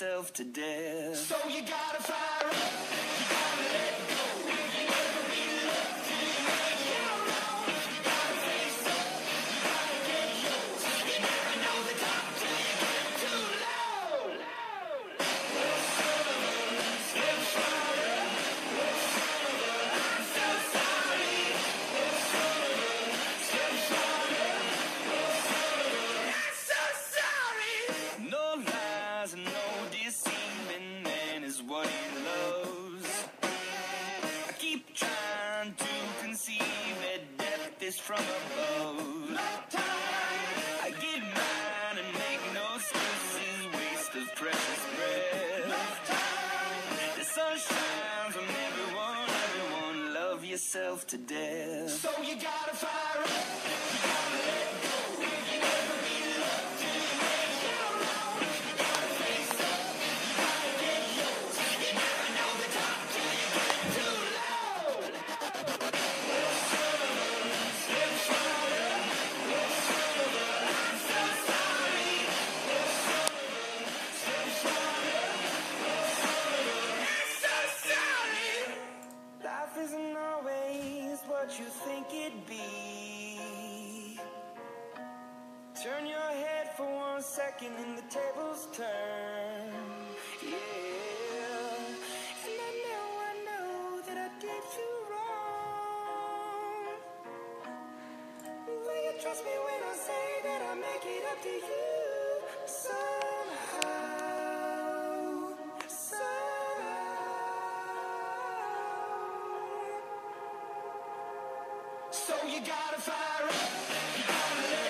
to death. So you gotta fire up, you gotta let go. From above. I get mine and make no excuses, waste of precious breath. The sun shines on everyone, everyone, love yourself to death. So you gotta fire up, you think it'd be. Turn your head for one second and the tables turn. Yeah. And I know, I know that I did you wrong. Will you trust me when I say that I make it up to you So you gotta fire up,